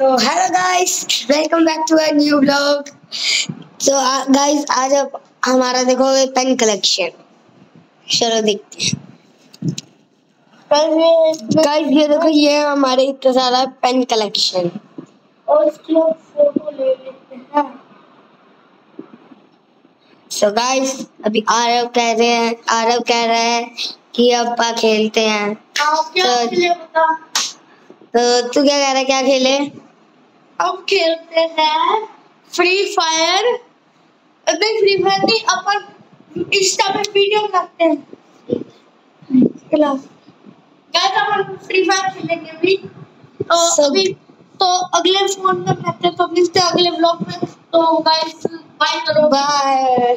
तो hello guys welcome back to a new blog तो guys आज अब हमारा देखो पेन कलेक्शन चलो देखते हैं। गाइस ये देखो ये हमारे इतना सारा पेन कलेक्शन और इसकी फ़ोटो ले लेते हैं। सो गाइस अभी आरव कह रहे हैं आरव कह रहा है कि अपा खेलते हैं। तो- तो तू क्या कह रहा है क्या खेले? हम खेलते हैं फ्री फायर नहीं फ्री फायर नहीं अपन इंस्टा पे वीडियो बनाते हैं। गाइस अपन फ्री फायर खेलेंगे भी तो अभी तो अगले फ़ोन में मिलते हैं तो मिलते हैं अगले ब्लॉग में। तो गाइस बाय करो। बाय